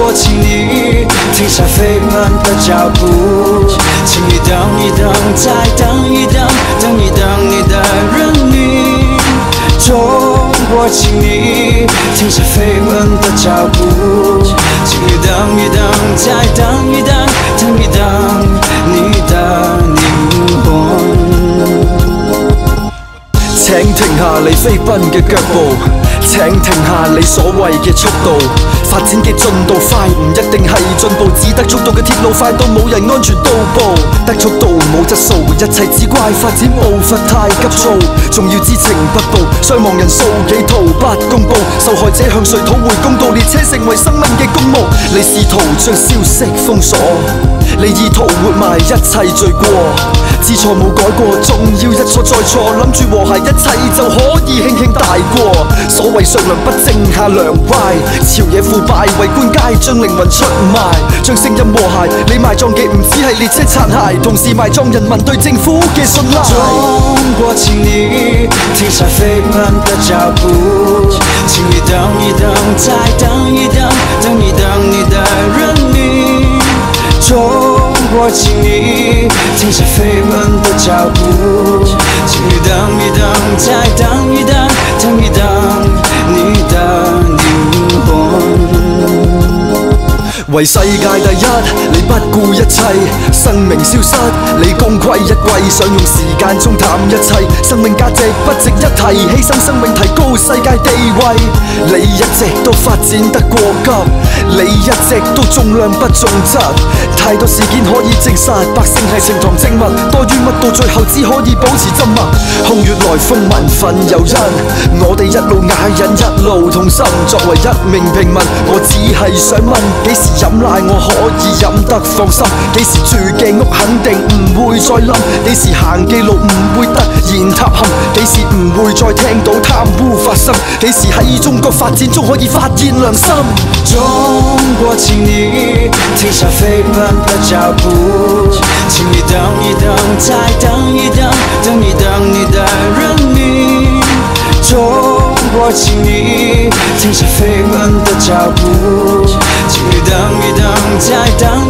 国，请你停下飞奔的脚步，请你等一等，再等一等，等一等你的人民。中国，请你停下飞奔的脚步，请你等一等，再等一等，等一等你的灵魂。请停下你飛奔嘅腳步，請停下你所謂嘅速度。發展嘅進度快唔一定係進步，只得速度嘅鐵路快到冇人安全到步。得速度冇質素，一切只怪發展步伐太急躁。仲要知情不報，傷亡人數幾圖不公佈，受害者向誰討回公道？列車成為生命嘅公務，你試圖將消息封鎖，你意圖活埋一切罪過。知錯冇改過，仲要一錯再錯，諗住和諧一切就可以輕輕大過。所謂上梁不正下梁歪，朝野腐敗，為官階將靈魂出賣，將聲音和諧。你埋葬嘅唔止係列車殘骸，同時埋葬人民對政府嘅信賴。中國，請你停下飛奔的腳步，請请，你停下飞奔的脚步，请你等一等，再等為世界第一，你不顧一切，生命消失，你功虧一簣，想用時間沖淡一切，生命價值不值一提，犧牲生命提高世界地位。你一直都發展得過急，你一直都重量不重質，太多事件可以證實，百姓係呈堂證物，多於乜到最後只可以保持沉默。空穴來風，民憤又因，我哋一路啞忍，一路痛心。作為一名平民，我只係想問，幾時飲奶我可以飲得放心？幾時住嘅屋肯定唔會再冧？幾時行嘅路唔會突然塌陷？幾時唔會再聽到貪污發生？幾時喺中國發展中可以發現良心？中國，請你停下飛奔的腳步，請你等一等，再等请你停下飞奔的脚步请你等一等再等